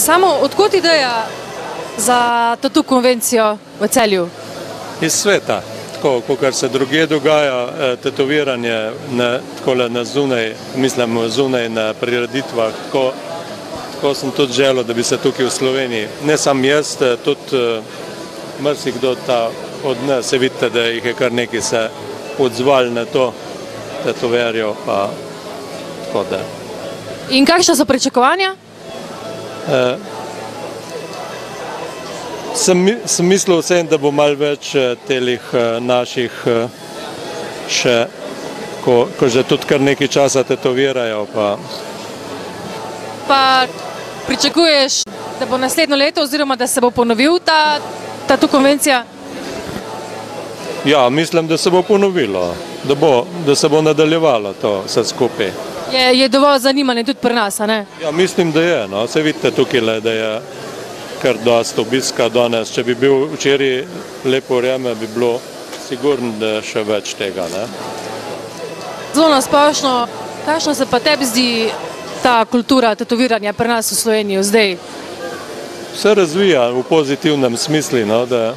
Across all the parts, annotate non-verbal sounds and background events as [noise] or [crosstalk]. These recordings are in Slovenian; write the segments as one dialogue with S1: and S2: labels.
S1: Samo odkot ideja za to konvencijo v celju?
S2: iz sveta. Tako, kot se druge dogaja, eh, tetoviranje na, takole na zunaj, mislim zunaj na prireditvah, tako, tako sem tudi želel, da bi se tukaj v Sloveniji, ne sam jaz, eh, tudi eh, marsikdo ta od nas, se vidite, da jih je kar nekaj se odzval na to tetoverijo, pa tako da.
S1: In kakšna so pričakovanja?
S2: Sem, sem mislil vsem, da bo malo več eh, telih eh, naših eh, še, ko, ko že tudi kar nekaj časa tetovirajo, pa
S1: Pa pričakuješ, da bo naslednjo leto oziroma da se bo ponovil ta, ta tu konvencija?
S2: Ja, mislim, da se bo ponovilo, da, bo, da se bo nadaljevalo to vse skupaj.
S1: Je, je dovolj zanimanja tudi pri nas?
S2: Ja, mislim, da je. No. Se vidite tukaj, le, da je kar dosta obiska danes. Če bi bil včeraj lepo vreme, bi bilo sigurno, da je še več tega. Ne.
S1: Zelo nasplošno, kakšna se pa tebi zdi ta kultura tetoviranja pri nas v Sloveniji zdaj?
S2: Vse razvija v pozitivnem smislu, no, da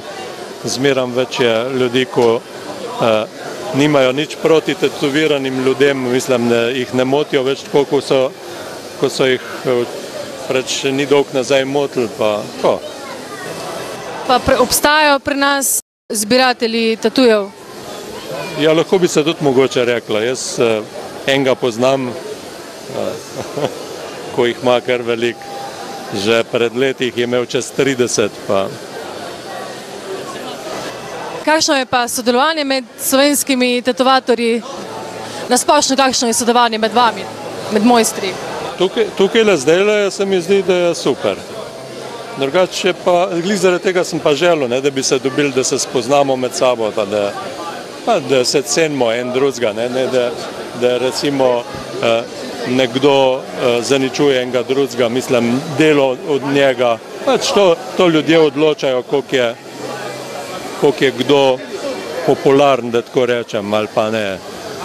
S2: zmeram več je ljudi, ko eh, nimajo nič proti tetoviranim ljudem, mislim, da jih ne motijo več tako, kot so, ko so jih eh, pred še ni dolg nazaj motili. Pa, tako.
S1: Pa pre, obstajajo pri nas zbiratelji tatujev?
S2: Ja, lahko bi se tudi mogoče rekla. Jaz eh, enega poznam, eh, [laughs] ko jih ima kar velik. Že pred leti jih je imel čez 30. Pa.
S1: Kakšno je pa sodelovanje med slovenskimi tetovatorji? Nasplošno, kakšno je sodelovanje med vami, med mojstri?
S2: Tukaj, tukaj le zdaj le se mi zdi, da je super. Drugače pa, glih zaradi tega sem pa želel, ne, da bi se dobili, da se spoznamo med sabo, pa da, pa da se cenimo en drugega, ne, ne, da, da recimo eh, nekdo eh, zaničuje enega drugega, mislim, delo od njega. Pač to, to ljudje odločajo, koliko je, koliko je kdo popularen, da tako rečem, ali pa ne.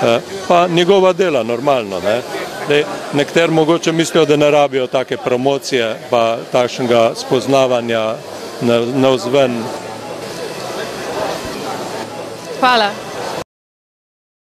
S2: Eh, Pa njegova dela, normalno. Ne. Dej, nekateri mogoče mislijo, da ne rabijo take promocije, pa takšnega spoznavanja na, na vzven.
S1: Hvala.